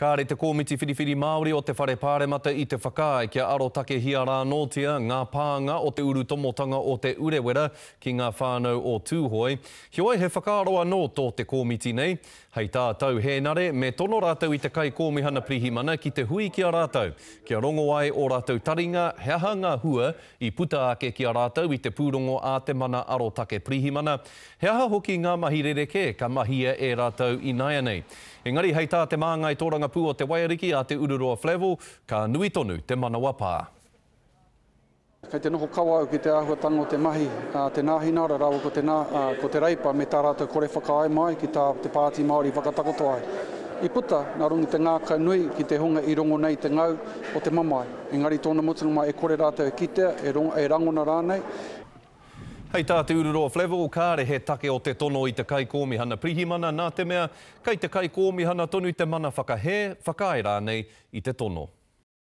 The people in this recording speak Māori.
Kāre te Kōmiti Whiriwhiri Māori o te Whare Pāremata i te whakaae kia arotakehia rānōtia ngā pānga o te urutomotanga o Te Urewera ki ngā whānau o Tūhoe. Heoi, he whakaaro anō tō te kōmiti nei. Hei tā Tau Hēnare, me tono rātou i te Kaikōmihana Pirihimana ki te hui ki a rātou, kia rongo ai ō rātou taringa he aha ngā hua i puta ake ki a rātou i te pūrongo a Te Mana Arotake Pirihimana, he aha hoki ngā mahi rerekē ka mahia e rātou ināianei. Engari hei tā te Māngai Tōrangapū o Te Waiariki a Te Ururoa Flavell, ka nui tonu te manawapā. Kei te noho kawa au ki te āhuatanga o te mahi a Te Nāhinara rāua ko Te Nā, ā, ko Te Reipa me tā rātou kore whakaae mai ki tā te Pāti Māori i whakatakoto ai. I puta, nā runga i te ngākau nui ki te hunga i rongo nei te ngau o te mamae. Engari tōna mutunga mā e kore rātou e kitea, e rongo, e rangona rānei. Hei tā Te Ururō Flavell, kāre he take o te tono i te Kaikōmihana Pirihimana nā te mea, kei te Kaikōmihana tonu te mana whakahē, whakaae rānei i te tono.